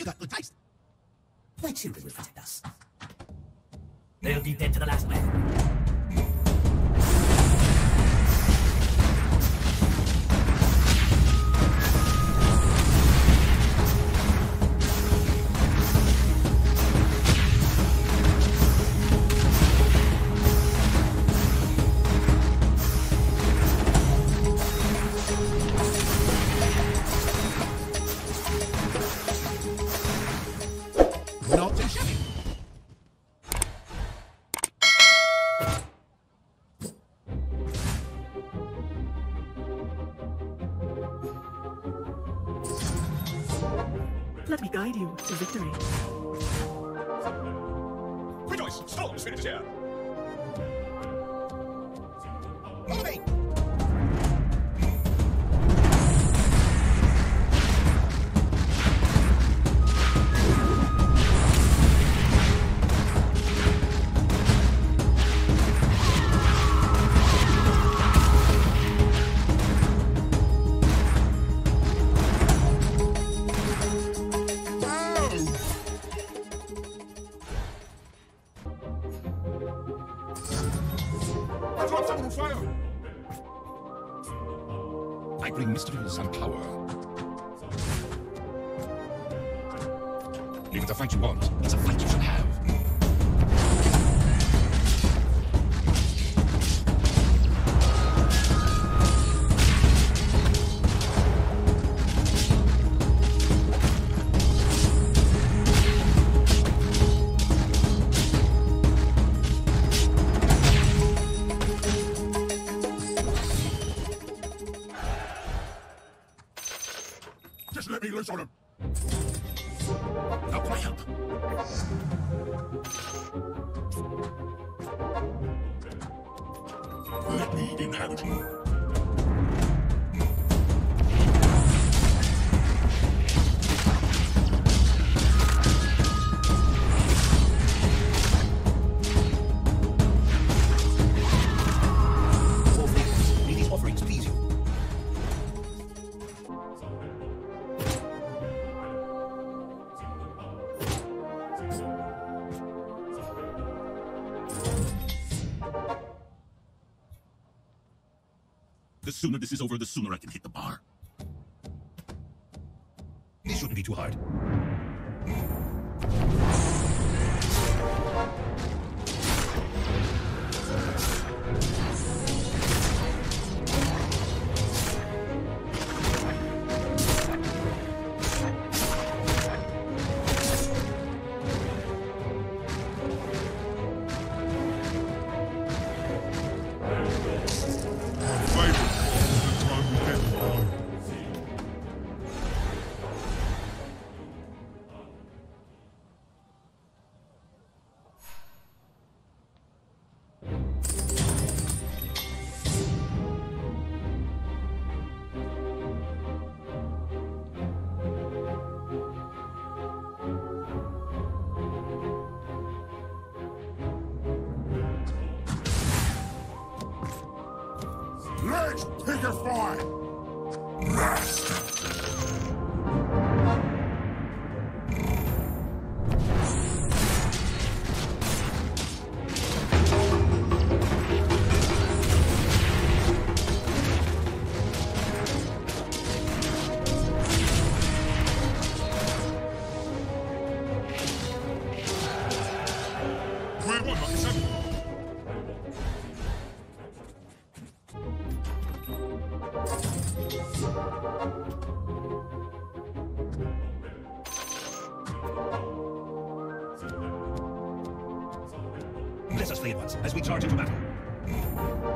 You got good taste. My children will protect us. They'll be dead to the last man. Guide you to victory. Rejoice! Finished here! Mysteries and power. It's a fight you want, it's a fight you should have. Loose on him! Now. Let me inhabit you. Sooner this is over, the sooner I can hit the bar. This shouldn't be too hard. Let us play at once as we charge into battle.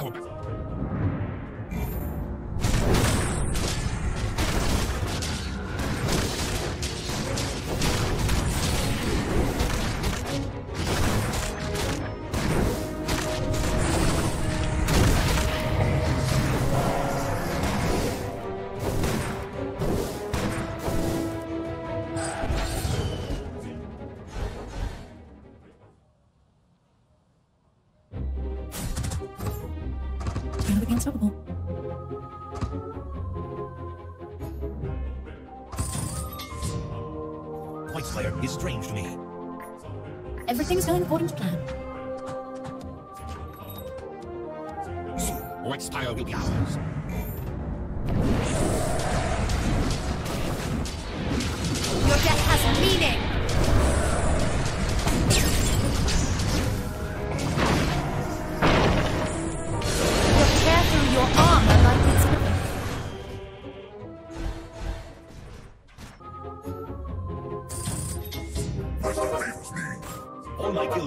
Oh. White Slayer is strange to me. Everything's going according to plan. Soon, White will be ours. Your death has meaning!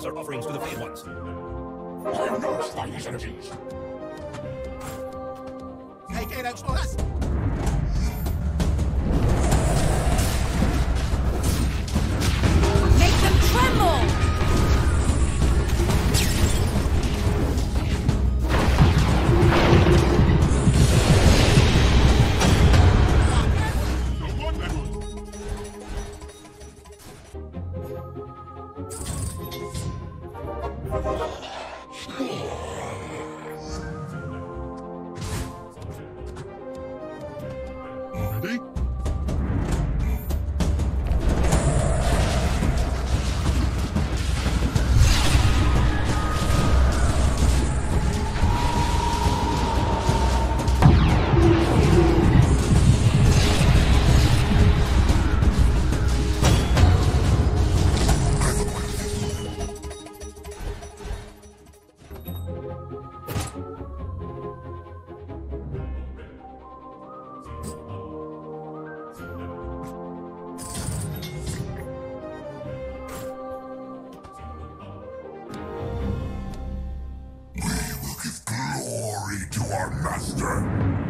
those are offerings to the failed ones. I nourish by these energies. Take it out! Make them tremble! Andy? monster.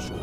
说。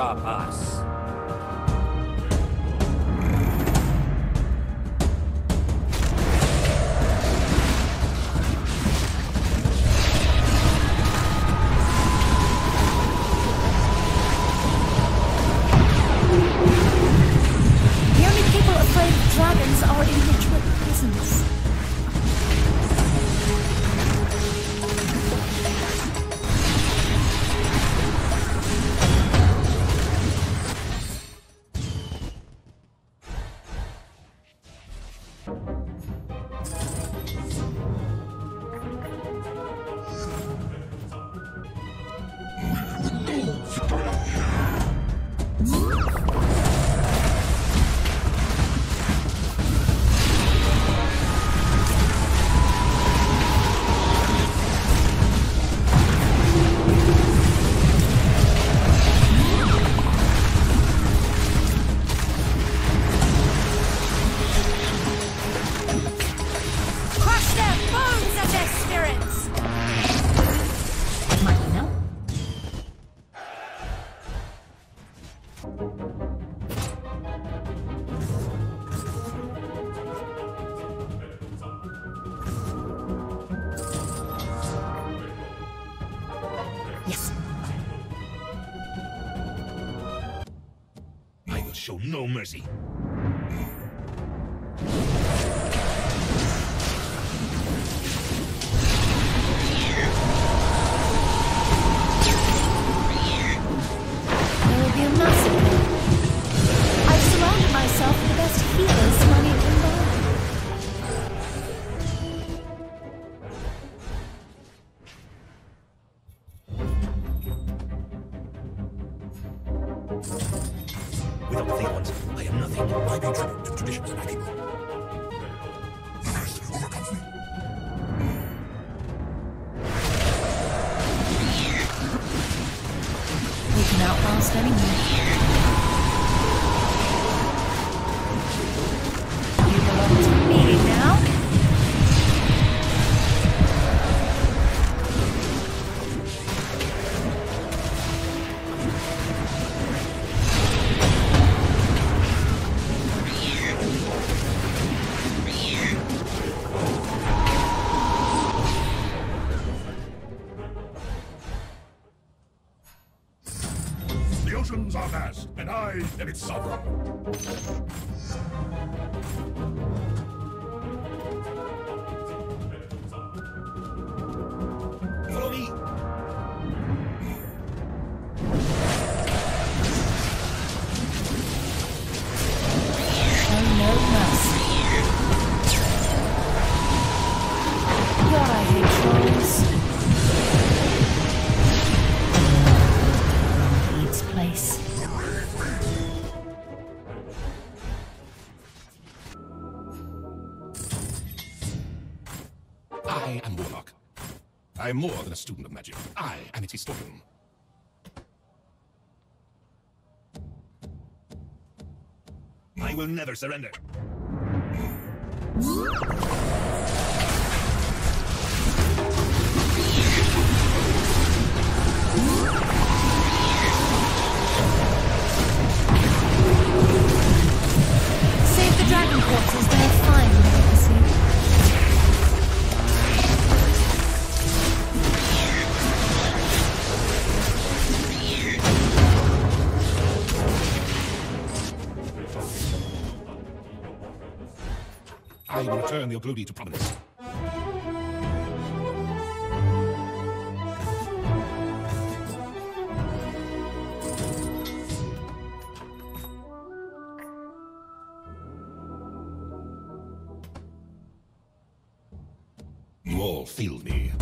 Stop us. No and its sovereign. I am more than a student of magic. I am its historian. I will never surrender. Save the dragon corpses, will return the Oglodi to prominence. All failed me.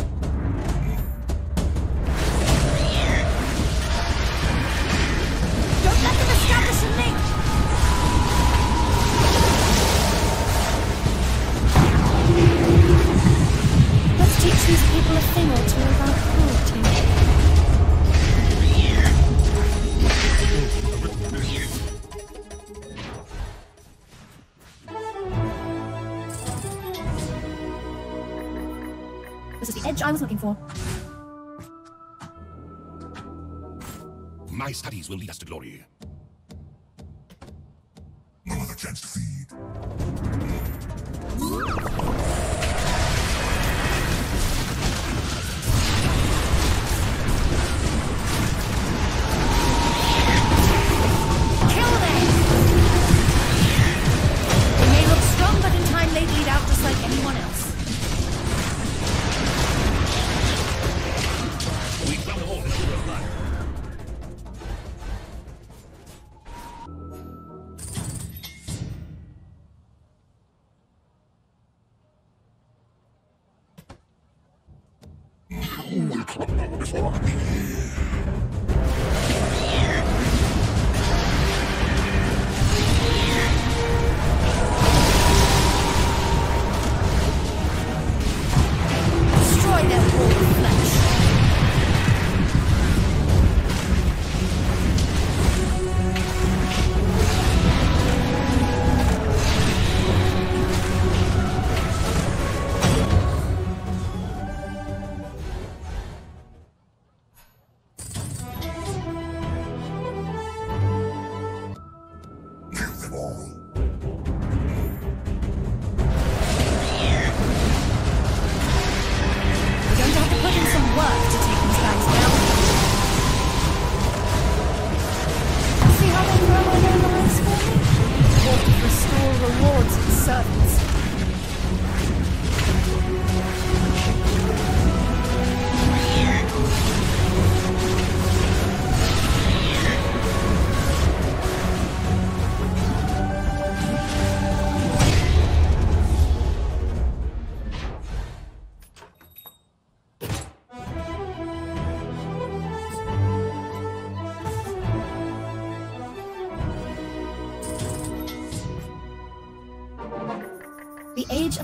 This is the edge I was looking for. My studies will lead us to glory. Destroy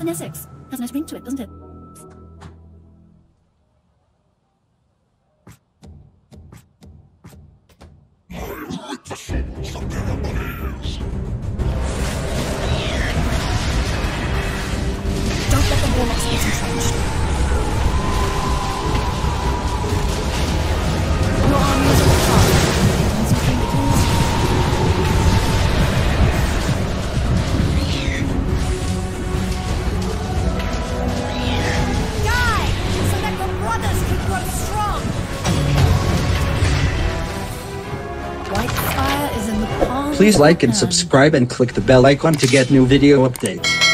Essex has a nice ring to it, doesn't it? Please like and subscribe and click the bell icon to get new video updates.